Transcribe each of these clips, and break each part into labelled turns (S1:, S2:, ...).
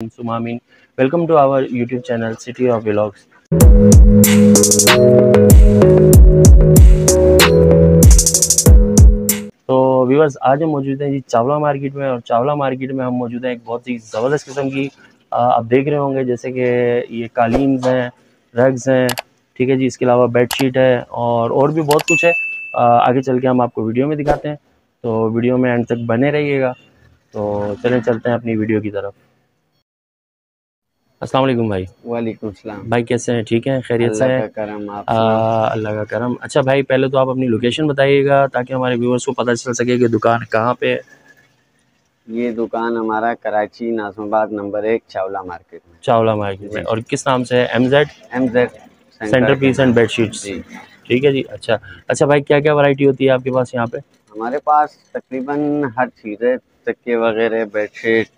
S1: Sumamin. Welcome to our YouTube channel, City of Vlogs. तो viewers आज हम मौजूद हैं जी चावला मार्केट में और चावला मार्केट में हम मौजूद हैं एक बहुत ही ज़बरदस्त किस्म की। आप देख रहे होंगे जैसे कि ये कालीन्स हैं, रग्स हैं, ठीक है जी, इसके अलावा बेडशीट है और और भी बहुत कुछ है। आगे चल के हम आपको वीडियो में दिखाते हैं। तो वीडियो में एंड तक बने रहिएगा। तो चलें, चलते हैं अपनी वीडियो की तरफ़। अस्सलाम वालेकुम भाई।
S2: वालेकुम सलाम।
S1: भाई कैसे हैं? ठीक हैं? खैरियत से हैं। अल्लाह का करम। अच्छा भाई पहले तो आप अपनी लोकेशन बताइएगा ताकि हमारे व्यूअर्स को पता चल सके कि दुकान कहाँ पे है।
S2: ये दुकान हमारा कराची नाजमाबाद नंबर एक चावला मार्केट में।
S1: चावला मार्केट में। और किस नाम से है? M Z
S2: M Z
S1: centre piece and bedsheets
S2: जी।
S1: ठीक है जी अच्छा। अच्छा भाई क्या क्या वैरायटी होती है आपके पास यहाँ पे?
S2: हमारे पास तकरीबन हर चीज़ है तकिए वगैरह बेडशीट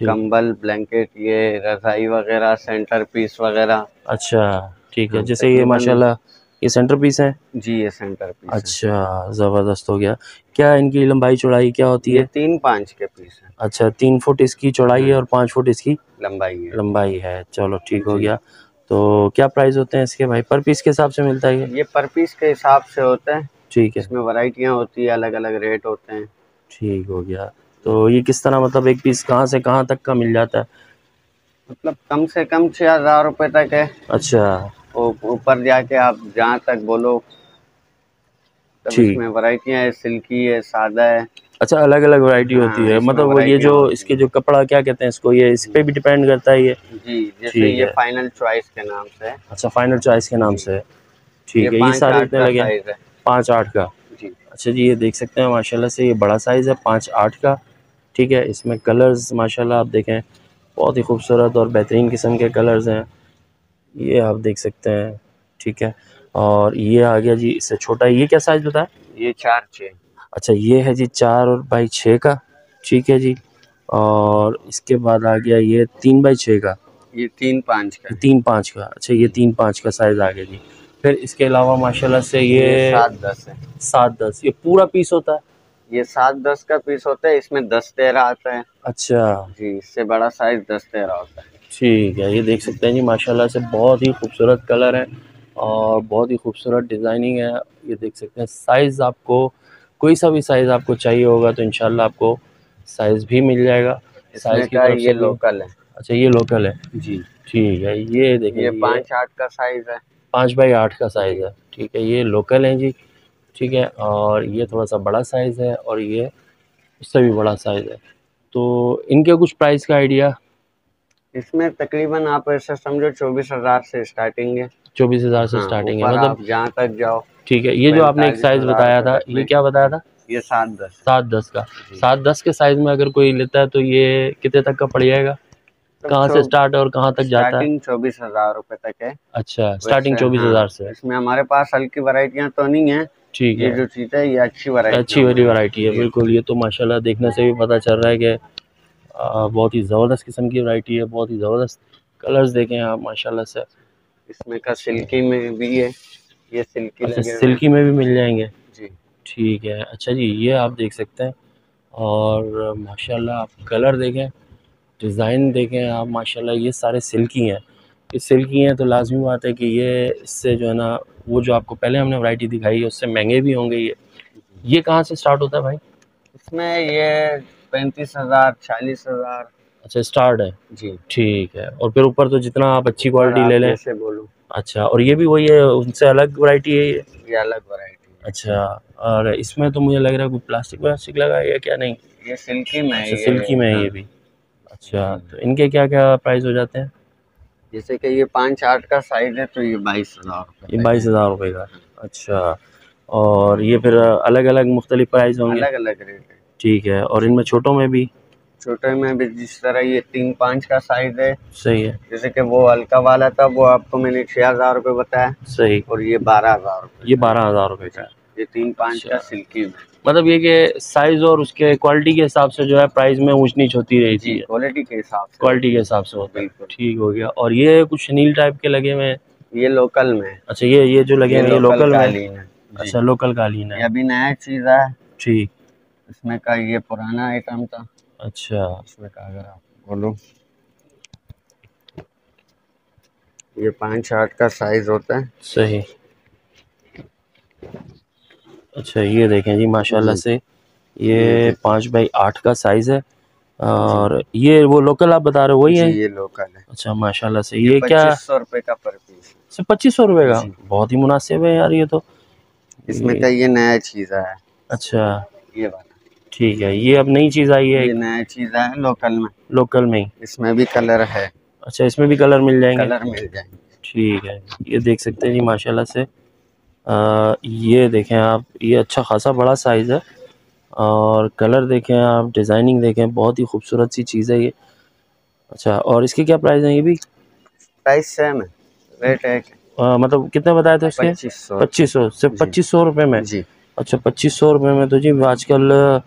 S2: कंबल ब्लैंकेट ये रज़ाई वगैरह सेंटर पीस वगैरह।
S1: अच्छा ठीक है।
S2: हाँ,
S1: जैसे ये माशाल्लाह ये सेंटर पीस है?
S2: जी ये सेंटर पीस
S1: अच्छा ज़बरदस्त हो गया। क्या इनकी लंबाई चौड़ाई क्या होती है?
S2: तीन पाँच के पीस है।
S1: अच्छा तीन फुट इसकी चौड़ाई है और पाँच फुट इसकी
S2: लंबाई है।
S1: लंबाई है। चलो ठीक हो गया। तो क्या प्राइस होते हैं इसके भाई? पर पीस के हिसाब से मिलता है ये?
S2: ये पर पीस के हिसाब से होते है।
S1: ठीक है।
S2: इसमें वराइटियाँ होती है अलग अलग रेट होते हैं।
S1: ठीक हो गया। तो ये किस तरह मतलब एक पीस कहाँ से कहाँ तक का मिल जाता है?
S2: मतलब कम से कम छः हज़ार रुपये तक है।
S1: अच्छा।
S2: ऊपर जाके आप जहाँ तक बोलो इसमें वैरायटियाँ है सिल्की है सादा है।
S1: अच्छा अलग अलग वैरायटी
S2: हाँ,
S1: होती है। मतलब वो ये जो इसके जो कपड़ा क्या कहते हैं इसको ये इस पे भी डिपेंड करता है ये?
S2: जी जैसे ये फाइनल चॉइस के नाम से।
S1: अच्छा फाइनल चॉइस के नाम से। ठीक है ये
S2: पाँच
S1: सारे
S2: आठ
S1: इतने
S2: का
S1: लगे पाँच आठ का।
S2: जी।
S1: अच्छा जी ये देख सकते हैं माशाल्लाह से ये बड़ा साइज़ है पाँच आठ का। ठीक है इसमें कलर्स माशाल्लाह आप देखें बहुत ही खूबसूरत और बेहतरीन किस्म के कलर्स हैं। ये आप देख सकते हैं ठीक है। और ये आ गया जी इससे छोटा ये क्या साइज़ बताया?
S2: ये चार छः।
S1: अच्छा ये है जी चार और बाई छः का ठीक है जी। और इसके बाद आ गया ये तीन बाई छः का।
S2: ये तीन पाँच का।
S1: तीन पाँच का अच्छा ये तीन पाँच का साइज़ आ गया जी। फिर इसके अलावा माशाल्लाह से
S2: ये
S1: ये
S2: सात दस है।
S1: सात दस ये पूरा पीस होता है।
S2: ये सात दस का पीस होता है इसमें दस तेरह आता है।
S1: अच्छा।
S2: जी इससे बड़ा साइज़ दस तेरह होता है।
S1: ठीक है ये देख सकते हैं जी माशाल्लाह से बहुत ही खूबसूरत कलर है और बहुत ही खूबसूरत डिज़ाइनिंग है। ये देख सकते हैं साइज़ आपको कोई सा भी साइज़ आपको चाहिए होगा तो इंशाल्लाह आपको साइज़ भी मिल जाएगा। साइज़ का
S2: ये लोकल है।
S1: अच्छा ये लोकल है।
S2: जी।
S1: ठीक है ये देखिए
S2: ये पाँच आठ का साइज़ है।
S1: पाँच बाई आठ का साइज़ है। ठीक है ये लोकल है जी। ठीक है? और ये थोड़ा सा बड़ा साइज़ है और ये उससे भी बड़ा साइज़ है। तो इनके कुछ प्राइस का आइडिया
S2: इसमें तकरीबन आप ऐसा समझो चौबीस हज़ार से स्टार्टिंग है।
S1: चौबीस हज़ार से
S2: हाँ,
S1: स्टार्टिंग है। मतलब
S2: जहाँ तक जाओ
S1: ठीक है ये जो आपने एक साइज़ बताया था ये क्या बताया था?
S2: ये सात दस।
S1: सात दस का। सात दस के साइज़ में अगर कोई लेता है तो ये कितने तक का पड़ जाएगा? कहाँ से स्टार्ट है और कहाँ तक जाता है?
S2: चौबीस हज़ार रूपए तक है।
S1: अच्छा स्टार्टिंग चौबीस
S2: हाँ,
S1: हज़ार से।
S2: इसमें हमारे पास हल्की वैरायटियाँ तो नहीं है
S1: ठीक
S2: ये
S1: है।
S2: जो चीज़ है ये अच्छी वैरायटी
S1: अच्छी वाली वैरायटी है बिल्कुल। ये तो माशाल्लाह देखने से भी पता चल रहा है कि बहुत ही ज़बरदस्त किस्म की वैरायटी है बहुत ही ज़बरदस्त कलर्स देखें आप माशाल्लाह से।
S2: इसमें का सिल्की में भी है ये सिल्की
S1: अच्छा सिल्की में भी मिल जाएँगे?
S2: जी।
S1: ठीक है। अच्छा जी ये आप देख सकते हैं और माशाल्लाह आप कलर देखें डिज़ाइन देखें आप माशाल्लाह ये सारे सिल्की हैं। ये सिल्की हैं तो लाजमी बात है कि ये इससे जो है ना वो जो आपको पहले हमने वैरायटी दिखाई है उससे महँगे भी होंगे ये। ये कहाँ से स्टार्ट होता है भाई?
S2: इसमें ये पैंतीस हज़ार चालीस हज़ार।
S1: अच्छा स्टार्ट है।
S2: जी।
S1: ठीक है। और फिर ऊपर तो जितना आप अच्छी क्वालिटी ले लें।
S2: जैसे बोलूँ।
S1: अच्छा और ये भी वही है उनसे अलग वैरायटी है ये?
S2: ये अलग वैरायटी है।
S1: अच्छा और इसमें तो मुझे लग रहा है कोई प्लास्टिक व्लास्टिक लगा है या क्या नहीं?
S2: ये सिल्की में है
S1: अच्छा
S2: ये,
S1: सिल्की में है
S2: हाँ।
S1: ये भी। अच्छा तो इनके क्या क्या प्राइस हो जाते हैं?
S2: जैसे कि ये पाँच आठ का साइज़ है तो ये बाईस हज़ार रुपये
S1: ये बाईस हज़ार रुपये का अच्छा। और ये फिर अलग अलग मुख्तलिफ़ प्राइस होंगे?
S2: अलग अलग रेट है।
S1: ठीक है। और इनमें छोटों में भी?
S2: छोटे में भी जिस तरह ये तीन पाँच का साइज़ है
S1: सही है।
S2: जैसे कि वो हल्का वाला था वो आपको मैंने छः हज़ार रुपये बताया।
S1: सही।
S2: और ये बारह हज़ार रुपये
S1: ये बारह हज़ार रुपये का
S2: ये तीन पाँच का
S1: अच्छा।
S2: सिल्की में।
S1: मतलब ये कि साइज़ और उसके क्वालिटी के हिसाब से जो है प्राइस में ऊंच नीच होती रहती
S2: जी
S1: है
S2: क्वालिटी के हिसाब से।
S1: क्वालिटी के हिसाब से होता है। ठीक हो गया। और ये कुछ नील टाइप के लगे हुए हैं?
S2: ये लोकल में।
S1: अच्छा ये ये जो लगे हैं ये लोकल में?
S2: है।
S1: अच्छा लोकल कालीन
S2: ये
S1: है
S2: अभी नया चीज़ है
S1: ठीक।
S2: इसमें का ये पुराना आइटम था।
S1: अच्छा।
S2: इसमें का अगर आप बोलो। ये पाँच आठ का साइज़ होता है।
S1: सही। अच्छा ये देखें जी माशाल्लाह से ये पाँच बाई आठ का साइज़ है और ये वो लोकल आप बता रहे हो वही है?
S2: ये लोकल है।
S1: अच्छा माशाल्लाह से। ये क्या
S2: सौ रुपए का पर पीस
S1: सिर्फ़ पच्चीस सौ रुपये का? बहुत ही मुनासिब है यार ये तो।
S2: इसमें
S1: ये-
S2: का ये नया चीज़ है
S1: अच्छा।
S2: ये वाला।
S1: ठीक है ये अब नई चीज़ आई है
S2: ये नया चीज़ है लोकल में।
S1: लोकल में
S2: इसमें भी कलर है।
S1: अच्छा इसमें भी कलर मिल जाएँगे?
S2: कलर मिल जाएँगे।
S1: ठीक है ये देख सकते हैं जी माशाल्लाह से। आ, ये देखें आप ये अच्छा खासा बड़ा साइज़ है। और कलर देखें आप डिज़ाइनिंग देखें बहुत ही खूबसूरत सी चीज़ है ये। अच्छा और इसके क्या प्राइस हैं ये भी?
S2: प्राइस सेम है। रेट है।
S1: आ, मतलब कितने बताए थे उसके?
S2: पच्चीस सौ।
S1: सिर्फ़ पच्चीस सौ रुपये में?
S2: जी।
S1: अच्छा पच्चीस सौ रुपये में तो जी आजकल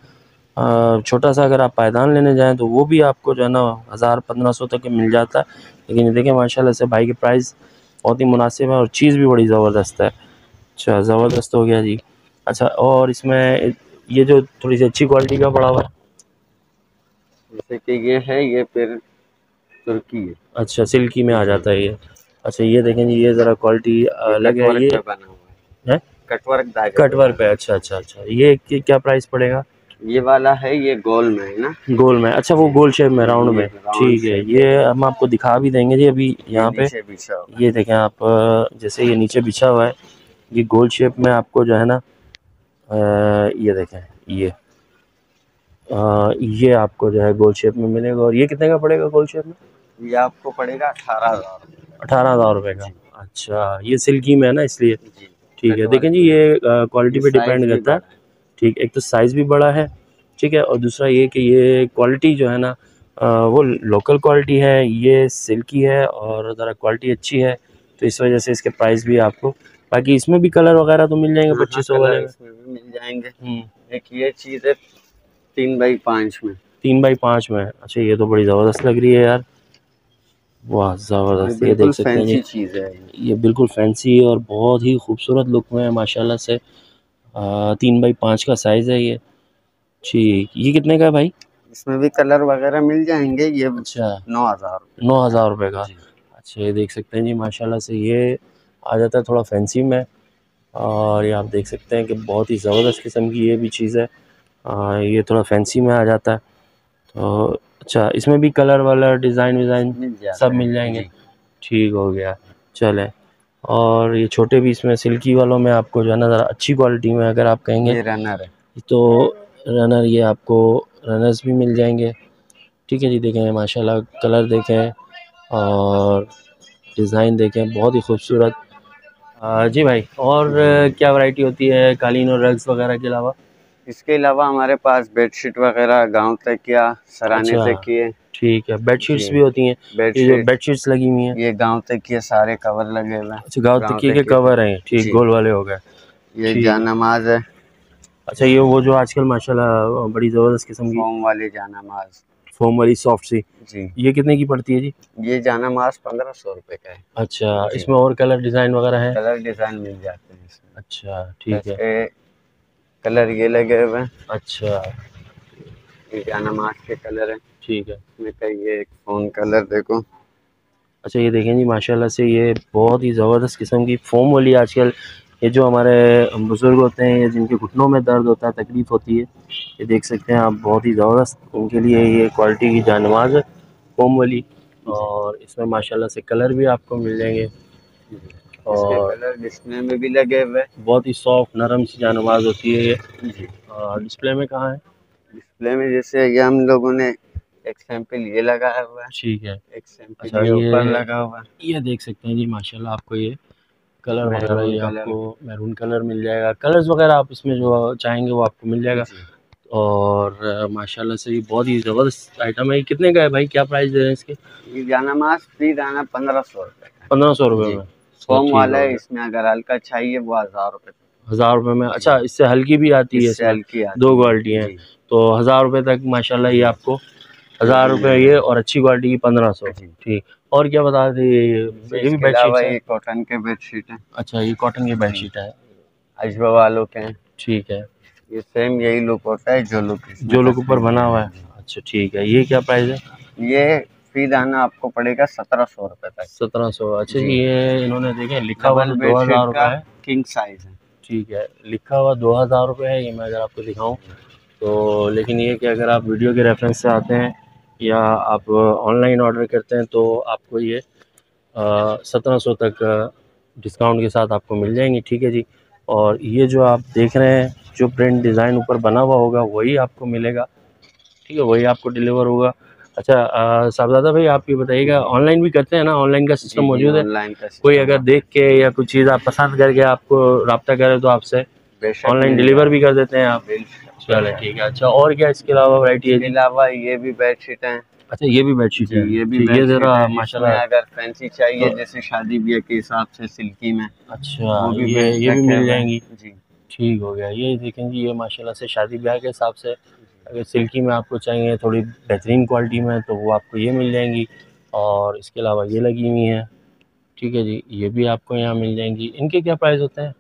S1: छोटा सा अगर आप पायदान लेने जाएँ तो वो भी आपको जो है ना हज़ार पंद्रह सौ तक मिल जाता है। लेकिन ये देखें माशाल्लाह से भाई के प्राइस बहुत ही मुनासिब है और चीज़ भी बड़ी ज़बरदस्त है। अच्छा ज़बरदस्त हो गया जी। अच्छा और इसमें ये जो थोड़ी सी अच्छी क्वालिटी का पड़ा हुआ है?
S2: जैसे कि ये है ये फिर तुर्की है।
S1: अच्छा सिल्की में आ जाता है ये। अच्छा ये देखें जी ये ज़रा क्वालिटी अलग है ये। है।
S2: है? कटवर्क
S1: पे अच्छा अच्छा अच्छा। ये क्या प्राइस पड़ेगा?
S2: ये वाला है ये गोल में है ना?
S1: गोल में। अच्छा वो गोल शेप में राउंड में। ठीक है ये हम आपको दिखा भी देंगे जी अभी यहाँ पे।
S2: है।
S1: ये देखें आप जैसे ये नीचे बिछा हुआ है। ये गोल शेप में आपको जो है ना ये देखें ये अ, ये आपको जो है गोल शेप में मिलेगा और ये कितने का पड़ेगा गोल शेप में?
S2: ये आपको पड़ेगा अठारह हज़ार
S1: अठारह हज़ार रुपये का। अच्छा ये सिल्की में है ना इसलिए? ठीक है देखें जी ये क्वालिटी पे डिपेंड करता है। ठीक एक तो साइज़ भी बड़ा है ठीक है और दूसरा ये कि ये क्वालिटी जो है ना वो लोकल क्वालिटी है ये सिल्की है और ज़रा क्वालिटी अच्छी है तो इस वजह से इसके प्राइस भी आपको बाकी इसमें भी कलर वगैरह तो मिल जाएँगे
S2: हाँ,
S1: पच्चीस सौ वाले। में
S2: मिल जाएँगे।
S1: हम्म,
S2: एक ये चीज़ है तीन बाई पाँच में।
S1: तीन बाई पाँच में। अच्छा ये तो बड़ी ज़बरदस्त लग रही है यार। वाह ज़बरदस्त। ये देख सकते हैं
S2: फैंसी चीज़ है। ये।
S1: ये बिल्कुल फैंसी और बहुत ही खूबसूरत लुक में है माशाल्लाह से। आ, तीन बाई पाँच का साइज़ है ये। ठीक ये कितने का है भाई?
S2: इसमें भी कलर वगैरह मिल जाएँगे ये
S1: अच्छा।
S2: नौ हज़ार।
S1: नौ हज़ार रुपये का। अच्छा ये देख सकते हैं जी माशाल्लाह से ये आ जाता है थोड़ा फैंसी में। और ये आप देख सकते हैं कि बहुत ही ज़बरदस्त किस्म की ये भी चीज़ है। आ, ये थोड़ा फैंसी में आ जाता है। तो अच्छा इसमें भी कलर वालर डिज़ाइन विज़ाइन सब मिल जाएँगे। ठीक हो गया। चले। और ये छोटे भी इसमें सिल्की वालों में आपको जो है ना ज़रा अच्छी क्वालिटी में अगर आप कहेंगे
S2: ये रनर है।
S1: तो रनर ये आपको रनर्स भी मिल जाएँगे। ठीक है जी देखें माशाल्लाह कलर देखें और डिज़ाइन देखें बहुत ही खूबसूरत। जी भाई और क्या वैरायटी होती है कालीन और रग्स वगैरह के अलावा?
S2: इसके अलावा हमारे पास बेडशीट वगैरह गाँव तकिया सराने
S1: अच्छा।
S2: तकिए
S1: ठीक है बेडशीट्स। भी होती हैं। ये जो
S2: बेडशीट
S1: बेडशीट्स लगी हुई हैं।
S2: ये गाँव तकिए सारे कवर लगे हुए हैं।
S1: अच्छा गाँव तक के कवर हैं। ठीक गोल वाले हो गए।
S2: ये। जानमाज है।
S1: अच्छा ये वो जो आजकल माशाल्लाह बड़ी ज़बरदस्त किस्म की।
S2: वाली जानमाज।
S1: फोम वाली सॉफ्ट सी।
S2: जी।
S1: ये कितने की पड़ती है जी?
S2: ये जाना जानमाज पंद्रह सौ रुपए का है।
S1: अच्छा। इसमें और कलर डिज़ाइन वगैरह हैं?
S2: कलर डिज़ाइन मिल जाते हैं इसमें।
S1: अच्छा ठीक है।
S2: कलर ये लगे हुए हैं।
S1: अच्छा।
S2: ये जाना जानमाज के कलर है।
S1: ठीक है।
S2: इसमें का ये एक फ़ोन कलर देखो।
S1: अच्छा ये देखें जी माशाल्लाह से ये बहुत ही ज़बरदस्त किस्म की फोम वाली आजकल ये जो हमारे बुज़ुर्ग होते हैं या जिनके घुटनों में दर्द होता है तकलीफ़ होती है ये देख सकते हैं आप बहुत ही ज़बरदस्त उनके लिए ये क्वालिटी की जानमाज है फोम वाली और इसमें माशाल्लाह से कलर भी आपको मिल जाएँगे। और
S2: कलर डिस्प्ले में भी लगे हुए हैं।
S1: बहुत ही सॉफ्ट नरम सी जानमाज होती है ये।
S2: जी।
S1: और डिस्प्ले में कहाँ है?
S2: डिस्प्ले में जैसे ये हम लोगों ने एक सैंपल ये लगाया हुआ है।
S1: ठीक है।
S2: एक सैंपल
S1: अच्छा,
S2: ये- ऊपर लगा हुआ है।
S1: ये देख सकते हैं जी माशाल्लाह आपको ये कलर वगैरह ये आपको मैरून कलर मिल जाएगा। कलर्स वगैरह आप इसमें जो चाहेंगे वो आपको मिल जाएगा। और माशाल्लाह से ये बहुत ही ज़बरदस्त आइटम है। कितने का है भाई? क्या प्राइस दे रहे हैं इसके?
S2: ये जाना मास फ्री दाना पंद्रह सौ रुपए का।
S1: पंद्रह सौ रुपये में।
S2: फॉर्म वाला
S1: है
S2: इसमें अगर हल्का चाहिए वो हज़ार रुपये
S1: हज़ार रुपये में। अच्छा इससे हल्की भी आती है
S2: हल्की
S1: दो क्वालिटी हैं। तो हज़ार रुपये तक माशाल्लाह ये आपको हज़ार रुपये ये और अच्छी क्वालिटी की पंद्रह सौ। ठीक। और क्या बता रहे थे ये भी बेडशीट है।
S2: कॉटन के बेडशीट है।
S1: अच्छा ये कॉटन की बेडशीट है।
S2: अजवा वालों के हैं।
S1: ठीक है।
S2: ये सेम यही लुक होता है जो लुक
S1: जो
S2: लुक
S1: ऊपर बना हुआ है। अच्छा ठीक है। ये क्या प्राइस है?
S2: ये फ़ी दाना आपको पड़ेगा सत्रह सौ रुपए तक।
S1: सत्रह सौ। अच्छा ये इन्होंने देखे लिखा हुआ दो हज़ार रुपये है।
S2: किंग साइज़ है।
S1: ठीक है। लिखा हुआ दो हज़ार रुपये है ये मैं अगर आपको दिखाऊँ। तो लेकिन ये कि अगर आप वीडियो के रेफरेंस से आते हैं या आप ऑनलाइन ऑर्डर करते हैं तो आपको ये सत्रह सौ तक डिस्काउंट के साथ आपको मिल जाएँगी ठीक है जी? और ये जो आप देख रहे हैं जो प्रिंट डिज़ाइन ऊपर बना हुआ होगा वही आपको मिलेगा ठीक है? वही आपको डिलीवर होगा। अच्छा साहबजादा भाई आप ये बताइएगा ऑनलाइन भी करते हैं ना? ऑनलाइन का सिस्टम मौजूद है? कोई अगर देख के या कुछ चीज़ आप पसंद करके आपको रब्ता करे तो आपसे ऑनलाइन डिलीवर भी कर देते हैं आप। चले ठीक है अच्छा और क्या इसके अलावा वैरायटी है?
S2: इसके अलावा ये भी बेडशीट हैं।
S1: अच्छा ये भी बेडशीट है
S2: ये भी
S1: ये ज़रा माशाल्लाह।
S2: अगर फैंसी चाहिए
S1: तो-
S2: जैसे शादी ब्याह के हिसाब से सिल्की में
S1: अच्छा
S2: वो भी
S1: ये ये भी मिल जाएँगी।
S2: जी।
S1: ठीक हो गया ये देखें जी ये माशाल्लाह से शादी ब्याह के हिसाब से अगर सिल्की में आपको चाहिए थोड़ी बेहतरीन क्वालिटी में तो वो आपको ये मिल जाएँगी और इसके अलावा ये लगी हुई हैं। ठीक है जी ये भी आपको यहाँ मिल जाएँगी। इनके क्या प्राइस होते हैं?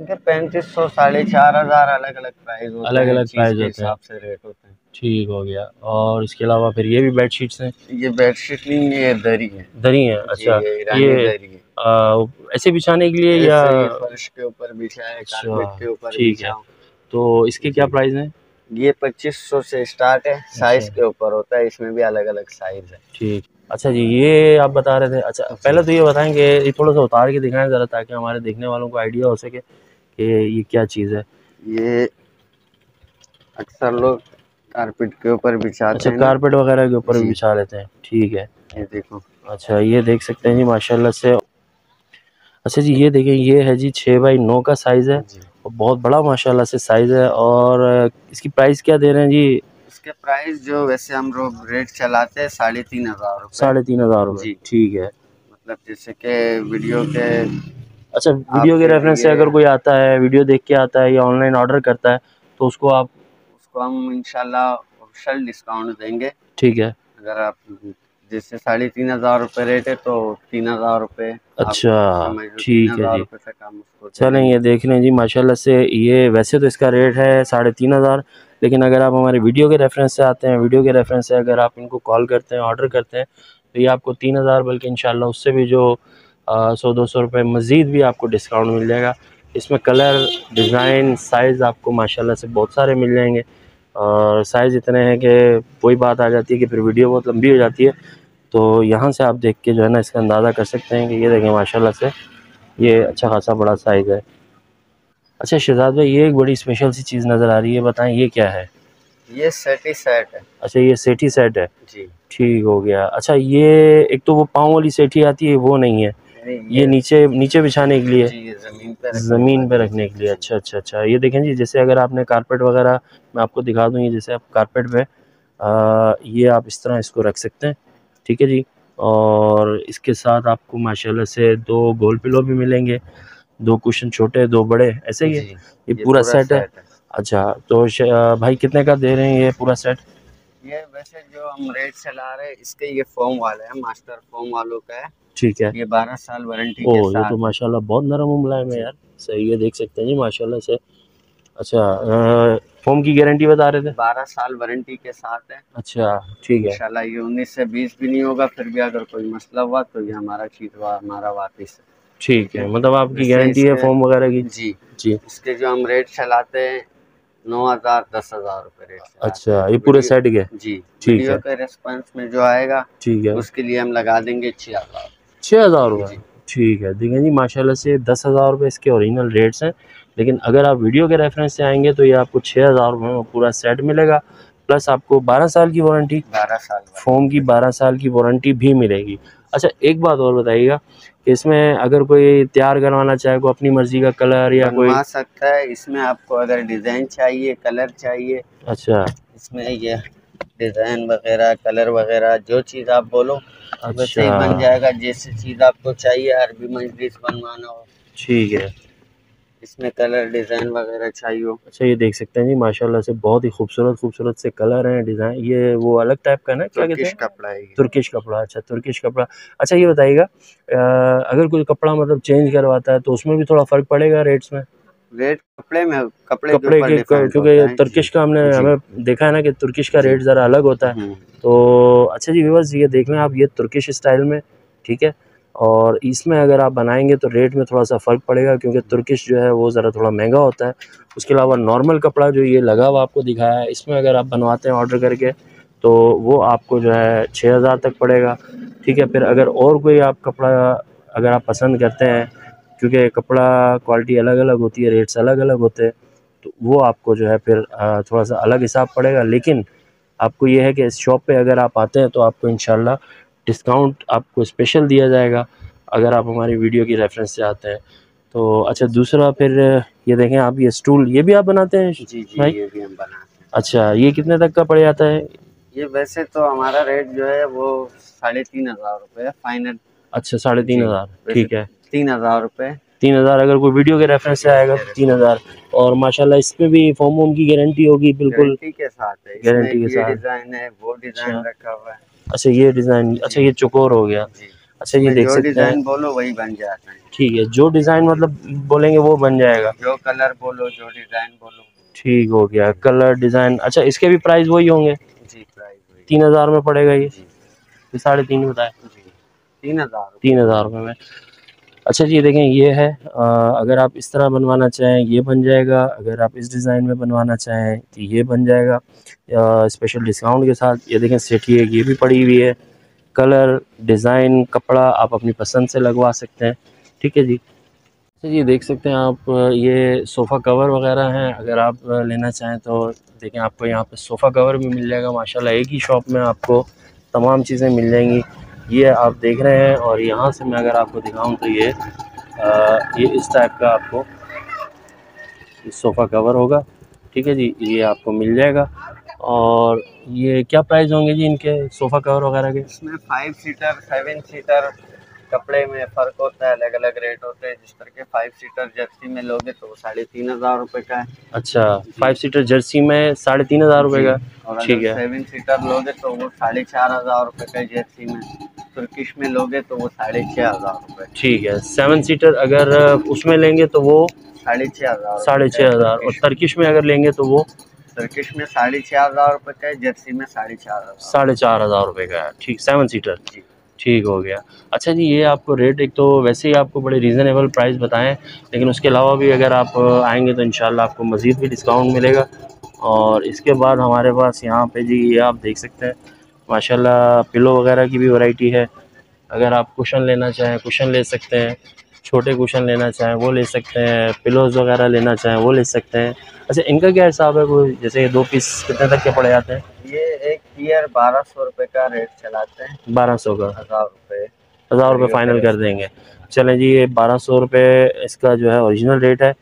S2: पैंतीस सौ साढ़े चार हज़ार अलग अलग प्राइस होते
S1: अलग अलग प्राइस होते हैं।
S2: हिसाब से रेट होते हैं।
S1: ठीक हो गया। और इसके अलावा फिर ये भी बेड शीट्स हैं?
S2: ये बेडशीट नहीं है, ये दरी है।
S1: दरी हैं अच्छा।
S2: ये दरी है।
S1: आ, ऐसे बिछाने के लिए या
S2: फर्श के ऊपर बिछाए
S1: अच्छा,
S2: कारपेट के ऊपर
S1: ठीक है। तो इसके क्या प्राइस हैं?
S2: ये पच्चीस सौ से स्टार्ट है साइज़
S1: अच्छा।
S2: के ऊपर होता है इसमें भी अलग अलग साइज़ है।
S1: ठीक। अच्छा जी ये आप बता रहे थे। अच्छा पहले तो ये बताएँ कि ये थोड़ा सा उतार के दिखाएँ ज़रा ताकि हमारे देखने वालों को आइडिया हो सके। कि ये क्या चीज़ है?
S2: ये अक्सर लोग कारपेट के ऊपर बिछाते
S1: अच्छा कारपेट वगैरह के ऊपर भी बिछा लेते हैं। ठीक है।
S2: ये देखो।
S1: अच्छा ये देख सकते हैं जी माशाल्लाह से। अच्छा जी ये देखें ये है जी छः बाई नौ का साइज़ है। और बहुत बड़ा माशाल्लाह से साइज़ है। और इसकी प्राइस क्या दे रहे हैं जी?
S2: इसके प्राइस जो वैसे हम लोग रेट चलाते हैं साढ़े तीन हज़ार
S1: साढ़े तीन हज़ार ठीक है।
S2: मतलब जैसे कि वीडियो के
S1: अच्छा वीडियो के रेफरेंस से अगर कोई आता है वीडियो देख के आता है या ऑनलाइन ऑर्डर करता है तो उसको आप
S2: उसको हम ऑफिशियल डिस्काउंट देंगे।
S1: ठीक है।
S2: अगर आप जैसे साढ़े तीन हज़ार रुपये रेट है तो तीन हज़ार आप
S1: अच्छा ठीक है जी। चलें ये देख लें जी माशाल्लाह से ये वैसे तो इसका रेट है साढ़े तीन हज़ार लेकिन अगर आप हमारे वीडियो के रेफरेंस से आते हैं वीडियो के रेफरेंस से अगर आप इनको कॉल करते हैं ऑर्डर करते हैं तो ये आपको तीन हज़ार बल्कि इंशाल्लाह उससे भी जो सौ दो सौ रुपये मज़ीद भी आपको डिस्काउंट मिल जाएगा। इसमें कलर डिज़ाइन साइज़ आपको माशाल्लाह से बहुत सारे मिल जाएँगे। और साइज़ इतने हैं कि कोई बात आ जाती है कि फिर वीडियो बहुत लंबी हो जाती है। तो यहाँ से आप देख के जो है ना इसका अंदाज़ा कर सकते हैं कि ये देखें माशाल्लाह से ये अच्छा खासा बड़ा साइज़ है। अच्छा शहजाद भाई ये एक बड़ी स्पेशल सी चीज़ नज़र आ रही है बताएँ ये क्या है?
S2: ये सेट ही सेट है।
S1: अच्छा ये सेठी सेट है?
S2: जी।
S1: ठीक हो गया। अच्छा ये एक तो वो पाँव वाली सेठी आती है वो नहीं है। ये नीचे नीचे बिछाने के लिए?
S2: ज़मीन पे रखने
S1: ज़मीन पे रखने के लिए। अच्छा अच्छा अच्छा। ये देखें जी जैसे अगर आपने कारपेट वगैरह मैं आपको दिखा दूँ ये जैसे आप कारपेट पे आ, ये आप इस तरह इसको रख सकते हैं। ठीक है जी? और इसके साथ आपको माशाल्लाह से दो गोल पिलो भी मिलेंगे। दो कुशन छोटे दो बड़े। ऐसे ही
S2: जी,
S1: ये पूरा सेट है? अच्छा तो भाई कितने का दे रहे हैं ये पूरा सेट
S2: ये वैसे जो हम रेट चला रहे हैं इसके ये फॉर्म वाला है मास्टर फॉर्म वालों का है।
S1: ठीक है।
S2: ये बारह साल वारंटी
S1: ओ
S2: के
S1: ये तो माशाल्लाह बहुत नरम मुलायम है यार। सही है देख सकते हैं जी माशाल्लाह से। अच्छा फोम की गारंटी बता रहे थे?
S2: बारह साल वारंटी के साथ है।
S1: अच्छा ठीक है।
S2: इंशाल्लाह ये उन्नीस से बीस भी नहीं होगा फिर भी अगर कोई मसला हुआ तो ये हमारा चीज़ हमारा वापिस है।
S1: ठीक है मतलब आपकी गारंटी है फोम वगैरह की?
S2: जी।
S1: जी।
S2: इसके जो हम रेट चलाते हैं नौ हज़ार दस हज़ार रूपए रेट
S1: अच्छा ये पूरे सेट के?
S2: जी
S1: ठीक है।
S2: रेस्पॉन्स में जो आएगा
S1: ठीक है।
S2: उसके लिए हम लगा देंगे छह हज़ार
S1: छः हज़ार रुपये ठीक है। देखें जी माशाल्लाह से दस हज़ार रुपये इसके ओरिजिनल रेट्स हैं। लेकिन अगर आप वीडियो के रेफरेंस से आएँगे तो ये आपको छः हज़ार रुपये में पूरा सेट मिलेगा। प्लस आपको बारह साल की वारंटी
S2: बारह साल।
S1: फोम की बारह साल की वारंटी भी मिलेगी। अच्छा एक बात और बताइएगा कि इसमें अगर कोई तैयार करवाना चाहे कोई अपनी मर्ज़ी का कलर या कोई
S2: सकता है। इसमें आपको अगर डिज़ाइन चाहिए कलर चाहिए
S1: अच्छा।
S2: इसमें ये डिज़ाइन वगैरह कलर वगैरह जो चीज़ आप बोलो वैसे ही बन
S1: अच्छा
S2: जाएगा। जैसे चीज़ आपको चाहिए अरबी मजलिस बनवाना हो।
S1: ठीक है।
S2: इसमें कलर डिज़ाइन वगैरह चाहिए हो।
S1: अच्छा ये देख सकते हैं जी माशाल्लाह से बहुत ही खूबसूरत खूबसूरत से कलर हैं डिज़ाइन। ये वो अलग टाइप का ना क्या कहते
S2: तुर्किश
S1: हैं?
S2: कपड़ा है।
S1: तुर्किश कपड़ा अच्छा तुर्किश कपड़ा। अच्छा ये बताइएगा अगर कोई कपड़ा मतलब चेंज करवाता है तो उसमें भी थोड़ा फ़र्क पड़ेगा रेट्स में?
S2: रेट कपड़े में कपड़े
S1: कपड़े के क्योंकि तुर्किश का हमने हमें देखा है ना कि तुर्किश का रेट ज़रा अलग होता है। हम्म। तो अच्छा जी व्यवर्स ये देख लें आप ये तुर्किश स्टाइल में ठीक है? और इसमें अगर आप बनाएँगे तो रेट में थोड़ा सा फ़र्क पड़ेगा क्योंकि तुर्किश जो है वो ज़रा थोड़ा महँगा होता है। उसके अलावा नॉर्मल कपड़ा जो ये लगा हुआ आपको दिखाया है इसमें अगर आप बनवाते हैं ऑर्डर करके तो वो आपको जो है छः हज़ार तक पड़ेगा ठीक है? फिर अगर और कोई आप कपड़ा अगर आप पसंद करते हैं क्योंकि कपड़ा क्वालिटी अलग अलग होती है रेट्स अलग अलग होते हैं तो वो आपको जो है फिर थोड़ा सा अलग हिसाब पड़ेगा। लेकिन आपको ये है कि इस शॉप पे अगर आप आते हैं तो आपको इन डिस्काउंट आपको स्पेशल दिया जाएगा अगर आप हमारी वीडियो की रेफरेंस से आते हैं। तो अच्छा दूसरा फिर ये देखें आप ये स्टूल ये भी आप बनाते हैं?
S2: जी जी भाई? ये भी हम बनाते हैं।
S1: अच्छा ये कितने तक का पड़ जाता है?
S2: ये वैसे तो हमारा रेट जो है वो साढ़े तीन हज़ार रुपये फाइनल
S1: अच्छा साढ़े तीन हज़ार ठीक है।
S2: तीन हज़ार रुपये
S1: तीन हज़ार अगर कोई वीडियो के रेफरेंस से आएगा तो तीन हज़ार। और माशाल्लाह इस पे भी फोम वोम की गारंटी होगी बिल्कुल।
S2: के साथ
S1: गारंटी के साथ।
S2: डिज़ाइन है वो डिज़ाइन अच्छा। रखा हुआ है।
S1: अच्छा ये डिज़ाइन अच्छा ये चुकोर हो गया। अच्छा ये देख सकते हैं।
S2: बोलो वही बन जाता है।
S1: ठीक है जो डिज़ाइन मतलब बोलेंगे वो बन जाएगा।
S2: जो कलर बोलो जो डिज़ाइन बोलो।
S1: ठीक हो गया कलर डिज़ाइन अच्छा इसके भी प्राइस वही होंगे?
S2: जी प्राइस
S1: तीन हज़ार में पड़ेगा ये? साढ़े तीन बताए
S2: तीन हज़ार।
S1: तीन हज़ार रुपये में। अच्छा जी देखें ये है आ, अगर आप इस तरह बनवाना चाहें ये बन जाएगा। अगर आप इस डिज़ाइन में बनवाना चाहें तो ये बन जाएगा। स्पेशल डिस्काउंट के साथ ये देखें सेठी है ये भी पड़ी हुई है। कलर डिज़ाइन कपड़ा आप अपनी पसंद से लगवा सकते हैं। ठीक है जी? अच्छा जी देख सकते हैं आप ये सोफ़ा कवर वगैरह हैं। अगर आप लेना चाहें तो देखें आपको यहाँ पे सोफ़ा कवर भी मिल जाएगा। माशाल्लाह एक ही शॉप में आपको तमाम चीज़ें मिल जाएँगी। ये आप देख रहे हैं और यहाँ से मैं अगर आपको दिखाऊँ तो ये आ, ये इस टाइप का आपको सोफ़ा कवर होगा ठीक है जी? ये आपको मिल जाएगा। और ये क्या प्राइस होंगे जी इनके सोफ़ा कवर वगैरह के?
S2: इसमें फाइव सीटर सेवन सीटर कपड़े में फ़र्क होता है अलग अलग रेट होते हैं। जिस तरह के फाइव सीटर जर्सी में लोगे तो साढ़े तीन हज़ार रुपये का है।
S1: अच्छा फाइव सीटर जर्सी में साढ़े तीन हज़ार रुपये का ठीक है।
S2: सेवन सीटर लोगे तो वो साढ़े चार हज़ार रुपये का जर्सी में। तुर्किश में लोगे तो वो साढ़े छः हज़ार रुपये
S1: ठीक है सेवन सीटर अगर उसमें लेंगे तो वो
S2: साढ़े छः हज़ार
S1: साढ़े छः हज़ार और तर्किश में। अगर लेंगे तो वो
S2: तर्किश में साढ़े छः हज़ार रुपये का है जर्सी में साढ़े चार हज़ार।
S1: साढ़े चार हज़ार रुपये का है। ठीक सेवन सीटर जी। ठीक हो गया। अच्छा जी ये आपको रेट एक तो वैसे ही आपको बड़े रीज़नेबल प्राइस बताएँ लेकिन उसके अलावा भी अगर आप आएँगे तो इन आपको मज़ीद भी डिस्काउंट मिलेगा। और इसके बाद हमारे पास यहाँ पे जी ये आप देख सकते हैं माशाल्लाह पिलो वगैरह की भी वैरायटी है। अगर आप कुशन लेना चाहें कुशन ले सकते हैं। छोटे कुशन लेना चाहें वो ले सकते हैं। पिलोज़ वगैरह लेना चाहें वो ले सकते हैं। अच्छा इनका क्या हिसाब है कोई? जैसे ये दो पीस कितने तक के पड़ जाते हैं?
S2: ये एक ईयर बारह सौ रुपये का रेट चलाते हैं।
S1: बारह सौ का?
S2: हज़ार रुपये
S1: हज़ार रुपये फाइनल कर देंगे। चलें जी ये बारह सौ रुपये इसका जो है ओरिजिनल रेट है।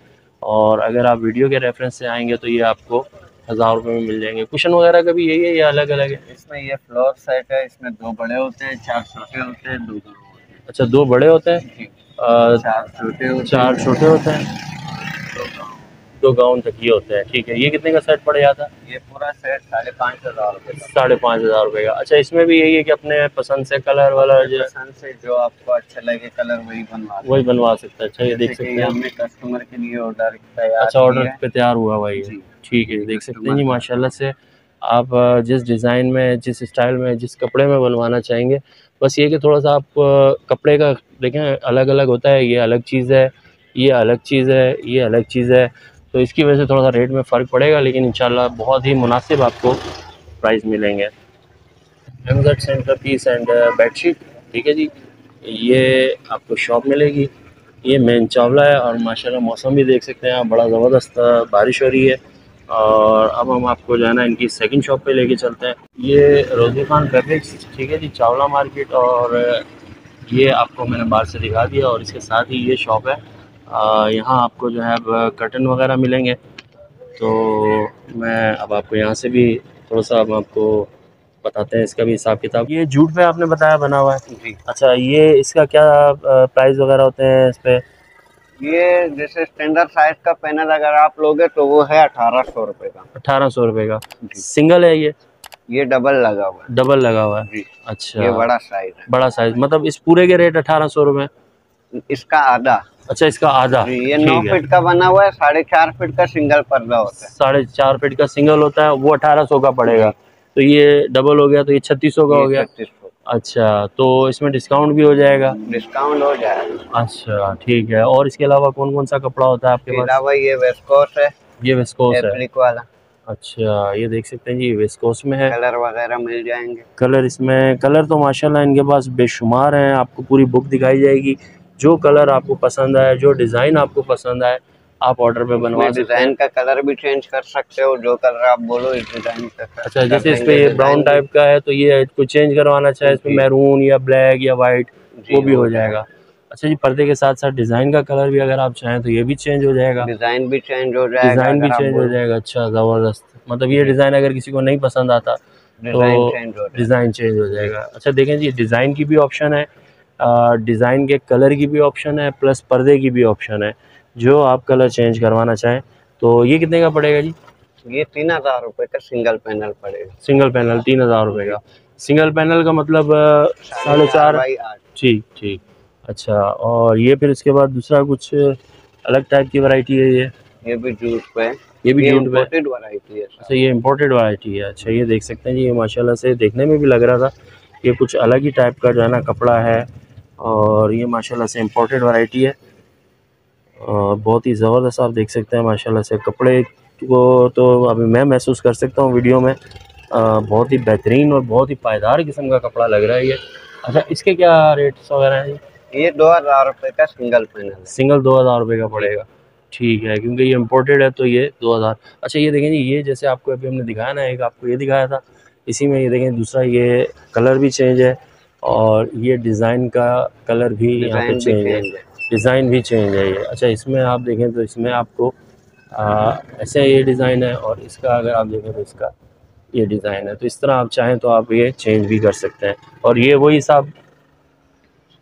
S1: और अगर आप वीडियो के रेफरेंस से आएँगे तो ये आपको हज़ार रुपये में मिल जाएँगे। कुशन वगैरह का भी यही है या अलग अलग है?
S2: इसमें ये फ्लोर सेट है इसमें दो बड़े होते हैं चार छोटे होते हैं दो
S1: अच्छा दो बड़े होते हैं? चार छोटे चार छोटे होते हैं। दो गाउन तक ये होते हैं ठीक है। ये कितने का सेट पड़ जाता
S2: है? ये पूरा सेट साढ़े पाँच हज़ार रुपये
S1: साढ़े पाँच हज़ार रुपये का। अच्छा इसमें भी यही है कि अपने पसंद से कलर वाला
S2: जो पसंद से जो आपको अच्छा लगे कलर वही बनवा
S1: वही बनवा सकते हैं। अच्छा ये देख सकते हैं।
S2: हमने कस्टमर के लिए ऑर्डर
S1: अच्छा ऑर्डर पे तैयार हुआ भाई। ठीक है देख सकते हैं जी माशाल्लाह से आप जिस डिज़ाइन में जिस स्टाइल में जिस कपड़े में बनवाना चाहेंगे बस ये कि थोड़ा सा आप कपड़े का देखें अलग अलग होता है ये अलग चीज़ है ये अलग चीज़ है ये अलग चीज़ है। तो इसकी वजह से थोड़ा सा रेट में फ़र्क पड़ेगा, लेकिन इंशाल्लाह बहुत ही मुनासिब आपको प्राइस मिलेंगे। MZ centre piece and bedsheet ठीक है जी? ये आपको शॉप मिलेगी। ये मेन चावला है और माशाल्लाह मौसम भी देख सकते हैं आप, बड़ा ज़बरदस्त बारिश हो रही है। और अब हम आपको जो है ना, इनकी सेकंड शॉप पे लेके चलते हैं। ये रोजी खान फैब्रिक्स ठीक है जी, चावला मार्केट और ये आपको मैंने बाहर से दिखा दिया और इसके साथ ही ये शॉप है। यहाँ आपको जो है कर्टन वगैरह मिलेंगे। तो मैं अब आपको यहाँ से भी थोड़ा सा अब आपको बताते हैं इसका भी हिसाब किताब। ये जूट पे आपने बताया बना हुआ है? जी। अच्छा ये इसका क्या प्राइस वगैरह होते हैं इस पर
S2: ये जैसे स्टैंडर्ड साइज़ का पैनल अगर आप लोगे तो वो है अठारह सौ रुपये का।
S1: अठारह सौ रुपये का। सिंगल है ये?
S2: ये डबल लगा हुआ है।
S1: डबल लगा हुआ है। अच्छा।
S2: ये बड़ा साइज़ है।
S1: बड़ा साइज़ मतलब इस पूरे के रेट अठारह सौ रुपये
S2: इसका आधा।
S1: अच्छा इसका आधा।
S2: ये नौ फीट का बना हुआ है साढ़े चार फीट का सिंगल पर्दा होता है।
S1: साढ़े चार फीट का सिंगल होता है वो अठारह सौ का पड़ेगा। तो ये डबल हो गया तो ये छत्तीस सौ का हो गया।
S2: ये 36 फुट।
S1: अच्छा तो इसमें डिस्काउंट भी हो जाएगा?
S2: डिस्काउंट हो जाएगा।
S1: अच्छा ठीक है। और इसके अलावा कौन कौन सा कपड़ा होता है आपके पास?
S2: अलावा ये वेस्कोस है।
S1: ये वेस्कोस है।
S2: वाला।
S1: अच्छा ये देख सकते हैं जी वेस्कोस में है।
S2: कलर वगैरह मिल जाएँगे।
S1: कलर इसमें कलर तो माशाल्लाह इनके पास बेशुमार हैं आपको पूरी बुक दिखाई जाएगी। जो कलर आपको पसंद आए जो डिज़ाइन आपको पसंद आए आप ऑर्डर पे बनवा
S2: डिज़ाइन का कलर भी चेंज कर सकते हो जो कलर आप बोलो इस डिज़ाइन का
S1: अच्छा जैसे इस पे ये ब्राउन टाइप का। है तो ये कुछ चेंज करवाना चाहे इसमें मैरून या ब्लैक या वाइट वो भी हो जाएगा। अच्छा जी पर्दे के साथ साथ डिज़ाइन का कलर भी अगर आप चाहें तो ये भी चेंज हो जाएगा।
S2: डिज़ाइन भी चेंज हो जाएगा
S1: डिज़ाइन भी चेंज हो जाएगा। अच्छा ज़बरदस्त। मतलब ये डिज़ाइन अगर किसी को नहीं पसंद आता तो डिज़ाइन चेंज हो जाएगा। अच्छा देखें जी डिज़ाइन की भी ऑप्शन है डिज़ाइन के कलर की भी ऑप्शन है प्लस पर्दे की भी ऑप्शन है। जो आप कलर चेंज करवाना चाहें तो ये कितने का पड़ेगा जी?
S2: ये तीन हज़ार रुपये का सिंगल पैनल पड़ेगा।
S1: सिंगल पैनल तीन हज़ार रुपये का। सिंगल पैनल का मतलब साढ़े चार? ठीक ठीक अच्छा और ये फिर इसके बाद दूसरा कुछ अलग टाइप की वैरायटी है ये?
S2: ये भी जूट पे।
S1: ये भी जूट पे?
S2: इम्पोर्टेड वैरायटी है
S1: अच्छा ये इम्पोर्टेड वैरायटी है। अच्छा ये देख सकते हैं जी ये माशाल्लाह से देखने में भी लग रहा था ये कुछ अलग ही टाइप का जो है ना कपड़ा है। और ये माशाल्लाह से इम्पोर्टेड वैरायटी है। और बहुत ही ज़बरदस्त आप देख सकते हैं माशाल्लाह से कपड़े को तो अभी मैं महसूस कर सकता हूँ वीडियो में। अ, बहुत ही बेहतरीन और बहुत ही पायदार किस्म का कपड़ा लग रहा है ये। अच्छा इसके क्या रेट्स वगैरह हैं?
S2: ये दो हज़ार रुपए का सिंगल पैनल
S1: सिंगल दो हज़ार रुपये का पड़ेगा। ठीक है क्योंकि ये इम्पोर्टेड है तो ये दो हज़ार। अच्छा ये देखें जी ये जैसे आपको अभी हमने दिखाया ना एक आपको ये दिखाया था। इसी में ये देखें दूसरा ये कलर भी चेंज है। और ये डिज़ाइन का कलर भी यहाँ पे चेंज है। डिज़ाइन भी चेंज है ये। अच्छा इसमें आप देखें तो इसमें आपको आ, ऐसे ये डिज़ाइन है और इसका अगर आप देखें तो इसका ये डिज़ाइन है। तो इस तरह आप चाहें तो आप ये चेंज भी कर सकते हैं। और ये वही हिसाब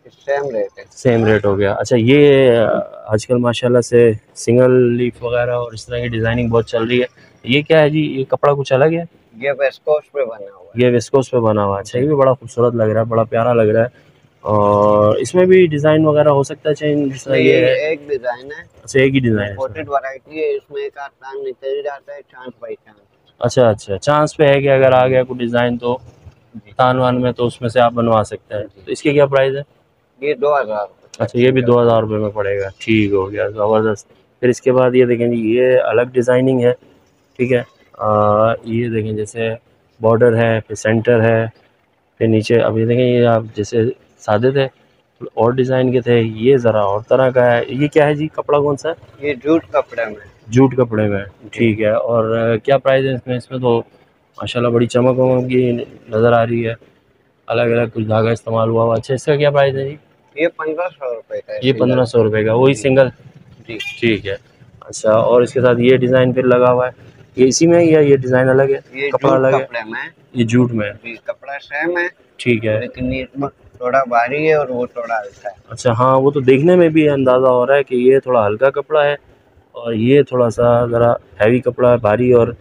S2: सेम रेट है।
S1: सेम रेट हो गया। अच्छा ये आजकल माशाल्लाह से सिंगल लीफ वगैरह और इस तरह की डिज़ाइनिंग बहुत चल रही है। ये क्या है जी? ये कपड़ा कुछ अलग है?
S2: ये वेस्कोस पे बना हुआ है।
S1: ये विस्कोस पे बना हुआ है। अच्छा ये भी बड़ा खूबसूरत लग रहा है बड़ा प्यारा लग रहा है। और इसमें भी डिज़ाइन वगैरह हो सकता है ये
S2: ये एक डिज़ाइन है।
S1: अच्छा एक ही डिज़ाइन है इसमें।
S2: इम्पोर्टेड वैरायटी है इसमें एक आध तान निकल जाता है चांस बाई चांस
S1: अच्छा अच्छा चांस पे है कि अगर आ गया कोई डिज़ाइन तो तान वान में तो उसमें से आप बनवा सकते हैं। तो इसके क्या प्राइस है?
S2: ये दो हज़ार
S1: अच्छा ये भी दो हज़ार रुपये में पड़ेगा। ठीक हो गया ज़बरदस्त। फिर इसके बाद ये देखें ये अलग डिज़ाइनिंग है ठीक है। आ, ये देखें जैसे बॉर्डर है फिर सेंटर है फिर नीचे अब ये देखें ये आप जैसे सादे थे और डिज़ाइन के थे ये ज़रा और तरह का है। ये क्या है जी कपड़ा कौन सा? है
S2: ये जूट कपड़े में।
S1: जूट कपड़े में ठीक है और क्या प्राइस है इसमें? इसमें तो माशाल्लाह बड़ी चमक वमक की नज़र आ रही है। अलग अलग कुछ धागा इस्तेमाल हुआ हुआ। अच्छा इसका क्या प्राइस है जी?
S2: ये पंद्रह सौ रुपए का है।
S1: ये पंद्रह सौ रुपये का वही सिंगल
S2: जी।
S1: ठीक है। अच्छा और इसके साथ ये डिज़ाइन फिर लगा हुआ है। ये इसी में या ये डिज़ाइन अलग है?
S2: ये
S1: कपड़ा अलग है?
S2: में।
S1: ये जूट में?
S2: कपड़ा सेम है।
S1: ठीक है।
S2: लेकिन ये थोड़ा भारी है और वो थोड़ा हल्का है।
S1: अच्छा हाँ वो तो देखने में भी अंदाज़ा हो रहा है कि ये थोड़ा हल्का कपड़ा है और ये थोड़ा सा ज़रा हैवी कपड़ा है भारी और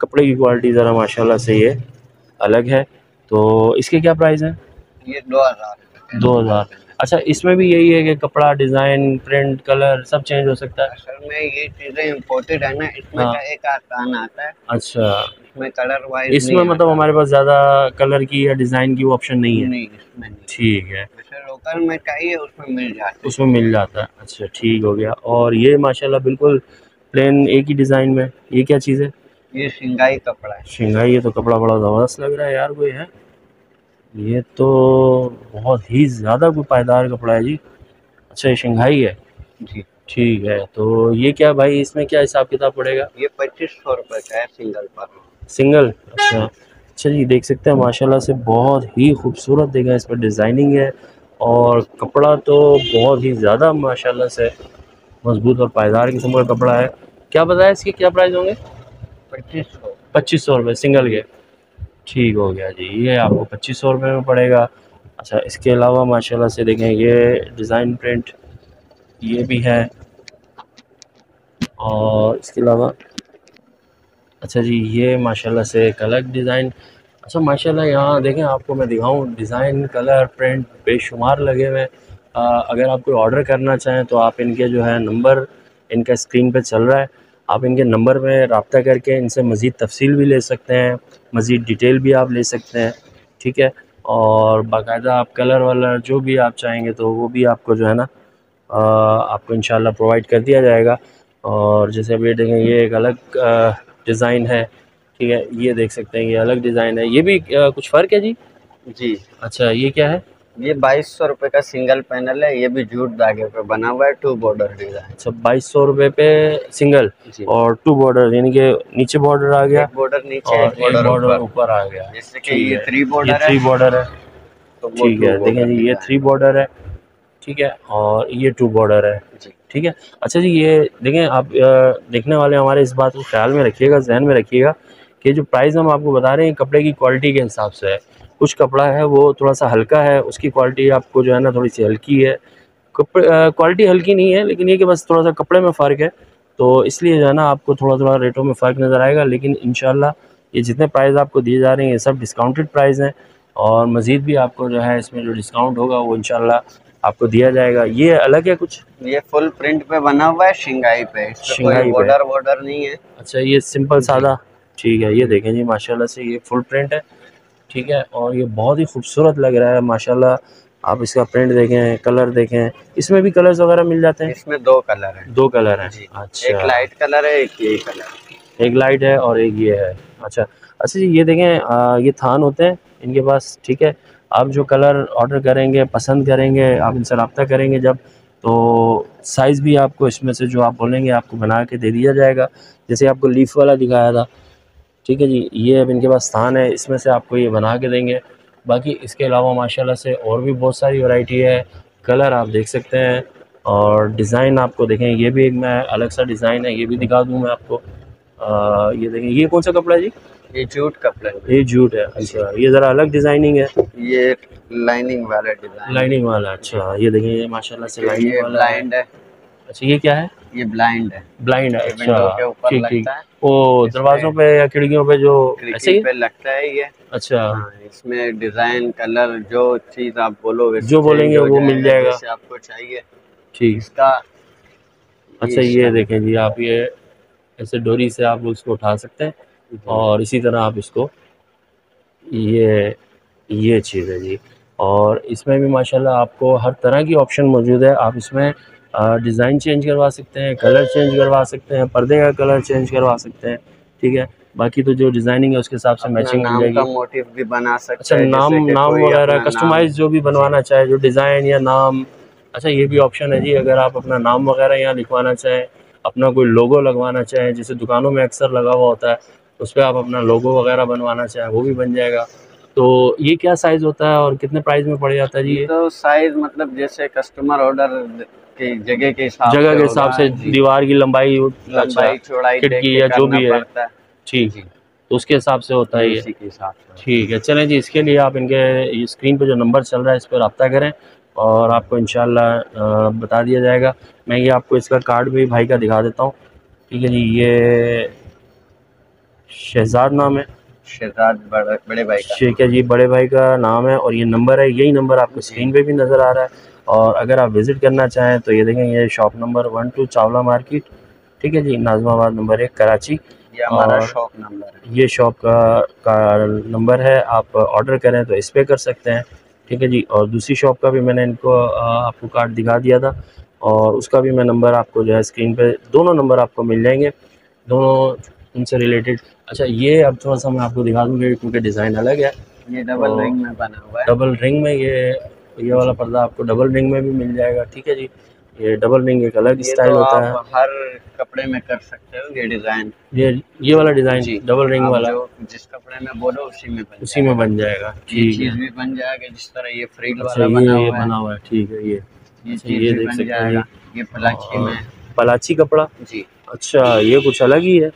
S1: कपड़े की क्वालिटी ज़रा माशाल्लाह से ये अलग है। तो इसके क्या प्राइस हैं?
S2: ये दो हज़ार
S1: दो हज़ार। अच्छा इसमें भी यही है कि कपड़ा डिज़ाइन प्रिंट कलर सब चेंज हो सकता है?
S2: असल में ये चीज़ें इम्पोर्टेड है ना इसमें
S1: हाँ।
S2: एक आसान आता है।
S1: अच्छा।
S2: इसमें कलर वाइज
S1: इसमें मतलब हमारे पास ज़्यादा कलर की या डिज़ाइन की वो ऑप्शन नहीं है?
S2: नहीं इसमें
S1: ठीक है।
S2: लोकल में चाहिए उसमें मिल जाता है।
S1: उसमें मिल जाता है। अच्छा ठीक हो गया। और ये माशाल्लाह बिल्कुल प्लेन एक ही डिज़ाइन में। ये क्या चीज़ है?
S2: ये शिंगाई कपड़ा है।
S1: शिंगाई ये तो कपड़ा बड़ा ज़बरदस्त लग रहा है यार कोई है? ये तो बहुत ही ज़्यादा कोई पायदार कपड़ा है जी। अच्छा ये शंघाई है।
S2: जी।
S1: ठीक है तो ये क्या भाई इसमें क्या हिसाब किताब पड़ेगा?
S2: ये पच्चीस सौ रुपए का है सिंगल पर।
S1: सिंगल? अच्छा। अच्छा जी देख सकते हैं माशाल्लाह से बहुत ही खूबसूरत देखा इस पर डिज़ाइनिंग है और कपड़ा तो बहुत ही ज़्यादा माशाल्लाह से मज़बूत और पायदार किस्म का कपड़ा है। क्या बताया इसके क्या प्राइस होंगे?
S2: पच्चीस सौ।
S1: पच्चीस सौ रुपये सिंगल के। ठीक हो गया जी, ये आपको पच्चीस सौ रुपये में पड़ेगा। अच्छा इसके अलावा माशाल्लाह से देखें, ये डिज़ाइन प्रिंट ये भी है। और इसके अलावा अच्छा जी, ये माशाल्लाह से कलर डिज़ाइन। अच्छा माशाल्लाह यहाँ देखें, आपको मैं दिखाऊँ, डिज़ाइन, कलर, प्रिंट बेशुमार लगे हुए अगर आप कोई ऑर्डर करना चाहें तो आप इनके जो है नंबर इनका स्क्रीन पे चल रहा है। आप इनके नंबर में रबता करके इनसे मज़ीद तफसील भी ले सकते हैं मज़ीद डिटेल भी आप ले सकते हैं ठीक है? और बाकायदा आप कलर वलर जो भी आप चाहेंगे तो वो भी आपको जो है ना आपको इंशाल्लाह प्रोवाइड कर दिया जाएगा। और जैसे अब ये देखें ये एक अलग डिज़ाइन है ठीक है? ये देख सकते हैं ये अलग डिज़ाइन है। ये भी कुछ फ़र्क है जी?
S2: जी।
S1: अच्छा ये क्या है?
S2: ये बाईस सौ रुपए का सिंगल पैनल है ये भी जूट धागे पे बना हुआ है टू बॉर्डर डिज़ाइन
S1: अच्छा बाईस सौ रुपए पे सिंगल और टू बॉर्डर यानी कि नीचे बॉर्डर आ गया।
S2: बॉर्डर नीचे
S1: और बॉर्डर ऊपर। आ गया।
S2: जैसे कि ये थ्री बॉर्डर
S1: है। थ्री बॉर्डर है। तो ठीक है देखें जी ये थ्री बॉर्डर है। ठीक है और ये टू बॉर्डर है। ठीक है। अच्छा जी ये देखें आप देखने वाले हमारे इस बात को ख्याल में रखिएगा जहन में रखिएगा कि जो प्राइस हम आपको बता रहे हैं कपड़े की क्वालिटी के हिसाब से है। कुछ कपड़ा है वो थोड़ा सा हल्का है उसकी क्वालिटी आपको जो है ना थोड़ी सी हल्की है। क्वालिटी हल्की नहीं है लेकिन ये कि बस थोड़ा सा कपड़े में फ़र्क है तो इसलिए जो है ना आपको थोड़ा थोड़ा रेटों में फ़र्क नज़र आएगा लेकिन इन ये जितने प्राइस आपको दिए जा रहे हैं ये सब डिस्काउंटेड प्राइस हैं और मज़ीद भी आपको जो है इसमें जो डिस्काउंट होगा वो इन आपको दिया जाएगा। ये अलग है कुछ?
S2: ये फुल प्रिंट पे बना हुआ है शिंगाई पे शिंगाई बॉर्डर बॉर्डर नहीं है।
S1: अच्छा ये सिंपल सादा ठीक है ये देखें जी माशाल्लाह से ये फुल प्रिंट है ठीक है? और ये बहुत ही खूबसूरत लग रहा है माशाल्लाह। आप इसका प्रिंट देखें कलर देखें। इसमें भी कलर्स वगैरह मिल जाते हैं?
S2: इसमें दो कलर हैं।
S1: दो कलर हैं? अच्छा।
S2: एक लाइट कलर है एक ये कलर
S1: एक लाइट है और एक ये है। अच्छा। अच्छा जी ये देखें आ, ये थान होते हैं इनके पास ठीक है? आप जो कलर ऑर्डर करेंगे पसंद करेंगे आप इनसे रबता करेंगे जब तो साइज़ भी आपको इसमें से जो आप बोलेंगे आपको बना के दे दिया जाएगा। जैसे आपको लीफ वाला दिखाया था ठीक है जी ये अब इनके पास स्थान है इसमें से आपको ये बना के देंगे। बाकी इसके अलावा माशाल्लाह से और भी बहुत सारी वैरायटी है कलर आप देख सकते हैं और डिज़ाइन आपको देखें ये भी एक मैं अलग सा डिज़ाइन है ये भी दिखा दूँ मैं आपको। आ, ये देखें ये कौन सा कपड़ा है जी?
S2: ये जूट कपड़ा
S1: है। ये जूट है अच्छा ये ज़रा अलग डिज़ाइनिंग है।
S2: ये लाइनिंग वाला डिज़ाइन
S1: लाइनिंग वाला अच्छा ये देखें ये माशाल्लाह से लाइनिंग वाला
S2: है।
S1: अच्छा ये क्या है?
S2: ये ब्लाइंड है।
S1: ब्लाइंड है अच्छा। ठीक ठीक। वो दरवाजों पे या खिड़कियों पे जो
S2: ऐसे पे लगता है ये।
S1: अच्छा।
S2: हाँ, इसमें डिज़ाइन कलर जो चीज़ आप बोलो
S1: जो बोलेंगे वो मिल जाएगा
S2: आपको चाहिए।
S1: ठीक।
S2: इसका
S1: अच्छा ये देखें जी आप ये ऐसे डोरी से आप उसको उठा सकते हैं और इसी तरह आप इसको ये ये चीज़ है जी। और इसमें भी माशाल्लाह आपको हर तरह की ऑप्शन मौजूद है। आप इसमें डिज़ाइन चेंज करवा सकते हैं कलर चेंज करवा सकते हैं पर्दे का कलर चेंज करवा सकते हैं ठीक है? बाकी तो जो डिज़ाइनिंग है उसके हिसाब से मैचिंग मिल जाएगी।
S2: मोटिव भी बना सकते
S1: अच्छा नाम नाम वगैरह कस्टमाइज जो भी बनवाना चाहे जो डिज़ाइन या नाम। अच्छा ये भी ऑप्शन है जी अगर आप अपना नाम वगैरह यहाँ लिखवाना चाहें अपना कोई लोगो लगवाना चाहें जैसे दुकानों में अक्सर लगा हुआ होता है उस पर आप अपना लोगो वगैरह बनवाना चाहें वो भी बन जाएगा। तो ये क्या साइज़ होता है और कितने प्राइस में पड़ जाता है जी
S2: तो साइज़ मतलब जैसे कस्टमर ऑर्डर की जगह के हिसाब
S1: जगह के हिसाब से दीवार की लंबाई
S2: लंबाई चौड़ाई
S1: खिड़की या जो भी है। ठीक। तो उसके हिसाब से होता है ये। ठीक है चलें जी इसके लिए आप इनके स्क्रीन पे जो नंबर चल रहा है इस पर रब्ता करें और आपको इनशाला बता दिया जाएगा। मैं ये आपको इसका कार्ड भी भाई का दिखा देता हूँ। ठीक है जी ये शहजाद नाम है।
S2: शहजाद बड़े भाई का।
S1: ठीक है जी बड़े भाई का नाम है और ये नंबर है यही नंबर आपको स्क्रीन पे भी नज़र आ रहा है और अगर आप विज़िट करना चाहें तो ये देखें ये shop number one two Chawla market ठीक है जी नाजमाबाद नंबर एक कराची।
S2: ये हमारा शॉप नंबर है।
S1: ये शॉप का का नंबर है आप ऑर्डर करें तो इस पर कर सकते हैं ठीक है जी। और दूसरी शॉप का भी मैंने इनको आपको कार्ड दिखा दिया था और उसका भी मैं नंबर आपको जो है स्क्रीन पे दोनों नंबर आपको मिल जाएँगे। दोनों उनसे रिलेटेड अच्छा ये अब थोड़ा सा मैं आपको दिखा दूँगी क्योंकि डिज़ाइन अलग है।
S2: ये डबल रिंग में बना हुआ है।
S1: डबल रिंग में ये ये वाला पर्दा आपको डबल रिंग में भी मिल जाएगा ठीक है जी? ये डबल रिंग एक अलग स्टाइल तो होता है।
S2: हर कपड़े में कर सकते हो ये डिज़ाइन
S1: ये ये वाला डिज़ाइन डबल रिंग वाला।
S2: जिस कपड़े में बोलो उसी में बन
S1: उसी में बन जाएगा ठीक
S2: है। भी बन जाएगा जिस तरह ये फ्रिल
S1: अच्छा, वाला बना ये बना हुआ है ठीक है ये।
S2: ये अच्छा, ये देख सकते हैं ये। पलाची में।
S1: पलाची कपड़ा?
S2: जी।
S1: अच्छा ये कुछ अलग ही है।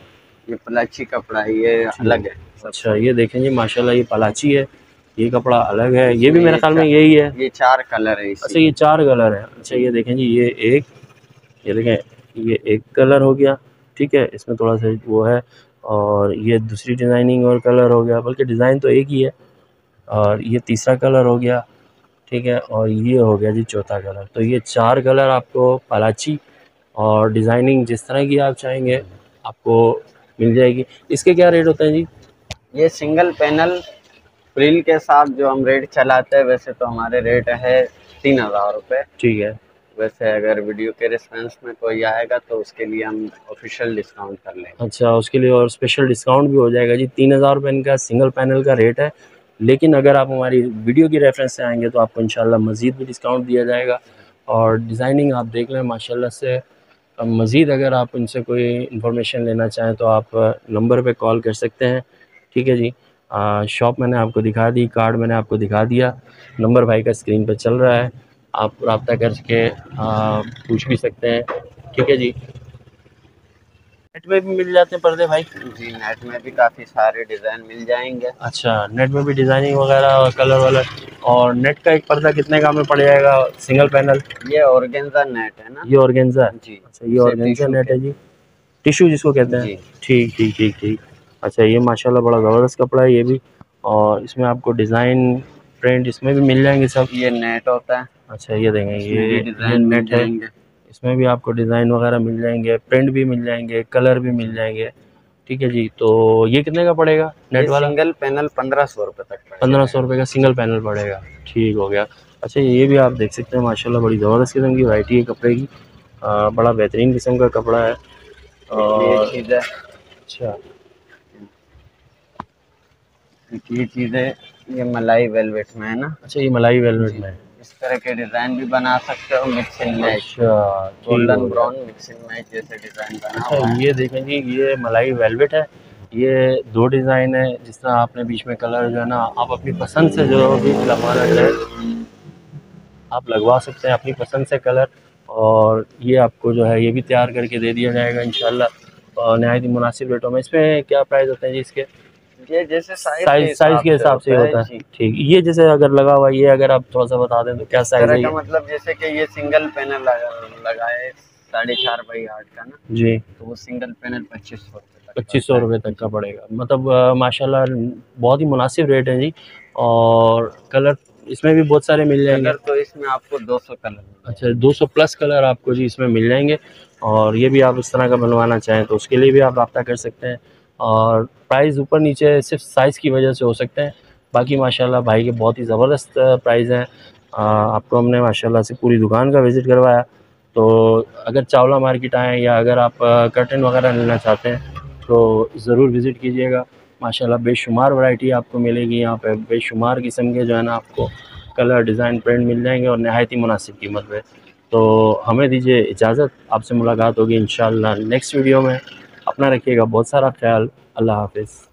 S2: ये पलाची कपड़ा है ये अलग है।
S1: अच्छा ये देखें जी माशाल्लाह ये पलाची है ये कपड़ा अलग है ये भी मेरे ख्याल में यही है।
S2: ये चार कलर है
S1: अच्छा ये चार कलर है। अच्छा ये देखें जी ये एक ये देखें ये एक कलर हो गया ठीक है इसमें थोड़ा सा वो है और ये दूसरी डिज़ाइनिंग और कलर हो गया बल्कि डिज़ाइन तो एक ही है और ये तीसरा कलर हो गया ठीक है और ये हो गया जी चौथा कलर। तो ये चार कलर आपको पलाची और डिज़ाइनिंग जिस तरह की आप चाहेंगे आपको मिल जाएगी। इसके क्या रेट होते हैं जी?
S2: ये सिंगल पैनल प्रिल के साथ जो हम रेट चलाते हैं वैसे तो हमारे रेट है तीन हज़ार रुपये
S1: ठीक है।
S2: वैसे अगर वीडियो के रिस्पॉन्स में कोई आएगा तो उसके लिए हम ऑफिशियल डिस्काउंट कर लेंगे।
S1: अच्छा उसके लिए और स्पेशल डिस्काउंट भी हो जाएगा जी। तीन हज़ार रुपये इनका सिंगल पैनल का रेट है। लेकिन अगर आप हमारी वीडियो की रेफरेंस से आएँगे तो आपको इंशाल्लाह मज़ीद भी डिस्काउंट दिया जाएगा। और डिज़ाइनिंग आप देख लें माशाल्लाह से मज़ीद अगर आप उनसे कोई इन्फॉर्मेशन लेना चाहें तो आप नंबर पे कॉल कर सकते हैं। ठीक है जी? शॉप मैंने आपको दिखा दी कार्ड मैंने आपको दिखा दिया। नंबर भाई का स्क्रीन पर चल रहा है। आप रबता करके पूछ भी सकते हैं। ठीक है जी? नेट में भी मिल जाते हैं पर्दे भाई?
S2: जी नेट में भी काफ़ी सारे डिज़ाइन मिल जाएँगे।
S1: अच्छा नेट में भी डिज़ाइनिंग वगैरह और कलर वलर और नेट का एक पर्दा कितने का में पड़ जाएगा? सिंगल पैनल
S2: ये ऑर्गेन्जा नेट है ना?
S1: ये ऑर्गेन्जा
S2: जी।
S1: अच्छा ये ऑर्गेन्जा नेट है जी। टिश्यू जिसको कहते हैं। ठीक ठीक ठीक ठीक। अच्छा ये माशाल्लाह बड़ा ज़बरदस्त कपड़ा है ये भी। और इसमें आपको डिज़ाइन प्रिंट इसमें भी मिल जाएँगे सब।
S2: ये नेट होता है।
S1: अच्छा ये देंगे ये डिज़ाइन नेट है। इसमें भी आपको डिज़ाइन वगैरह मिल जाएँगे प्रिंट भी मिल जाएँगे कलर भी मिल जाएँगे। ठीक है जी तो ये कितने का पड़ेगा नेट वाला?
S2: सिंगल पैनल पंद्रह सौ रुपये तक
S1: पंद्रह सौ रुपये का सिंगल पैनल पड़ेगा। ठीक हो गया। अच्छा ये भी आप देख सकते हैं माशाल्लाह बड़ी ज़बरदस्त किस्म की वराइटी है कपड़े की। आ, बड़ा बेहतरीन किस्म का कपड़ा है।
S2: और
S1: अच्छा।
S2: ये चीज़ है ये मलाई वेलवेट में है ना?
S1: अच्छा ये मलाई वेलवेट में
S2: इस तरह के डिज़ाइन भी बना सकते हो mix in match golden brown mix in match जैसे डिज़ाइन बना
S1: अच्छा ये देखें जी ये मलाई वेलवेट है। ये दो डिज़ाइन है जिस तरह आपने बीच में कलर जो है ना आप अपनी पसंद से जो भी लगवाना चाहे आप लगवा सकते हैं अपनी पसंद से कलर। और ये आपको जो है ये भी तैयार करके दे दिया जाएगा इन और नहायत ही मुनासिब रेटों में। इसमें क्या प्राइस होते हैं जी इसके?
S2: ये जैसे
S1: साइज़ साइज़ के हिसाब से होता है ठीक। ये जैसे अगर लगा हुआ ये अगर आप थोड़ा सा बता दें तो क्या साइज़ है
S2: मतलब जैसे कि ये सिंगल पैनल लगा लगा है साढ़े चार बाई आठ का ना
S1: जी।
S2: तो वो सिंगल पैनल पच्चीस सौ
S1: पच्चीस सौ रुपये तक का पड़ेगा। मतलब माशाल्लाह बहुत ही मुनासिब रेट है जी। और कलर इसमें भी बहुत सारे मिल जाएँगे।
S2: तो इसमें आपको 200 कलर
S1: अच्छा 200 प्लस कलर आपको जी इसमें मिल जाएँगे। और ये भी आप इस तरह का बनवाना चाहें तो उसके लिए भी आप रब्ता कर सकते हैं। और प्राइस ऊपर नीचे सिर्फ़ साइज़ की वजह से हो सकते हैं। बाकी माशाल्लाह भाई के बहुत ही ज़बरदस्त प्राइस हैं। आपको हमने माशाल्लाह से पूरी दुकान का विज़िट करवाया। तो अगर चावला मार्केट आएँ या अगर आप कर्टन वगैरह लेना चाहते हैं तो ज़रूर विज़िट कीजिएगा। माशाल्लाह बेशुमार वैरायटी आपको मिलेगी। यहाँ पे बेशुमार किस्म के जो है ना आपको कलर डिज़ाइन प्रिंट मिल जाएँगे और नहायत ही मुनासिब कीमत पर तो हमें दीजिए इजाज़त। आपसे मुलाकात होगी इन नेक्स्ट वीडियो में। अपना रखिएगा बहुत सारा ख्याल। अल्लाह हाफिज़।